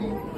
い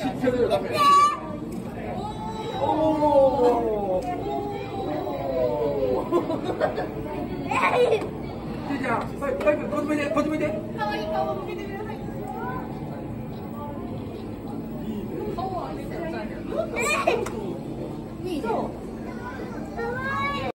じちゃん、こっち向いて、こっち向いて。顔をてください。